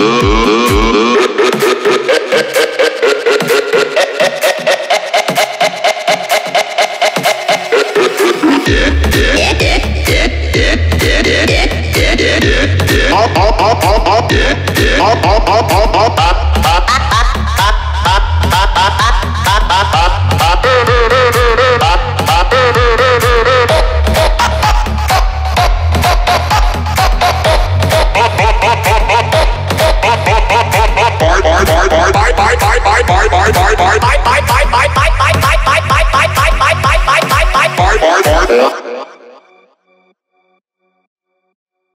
Uh yeah, yeah.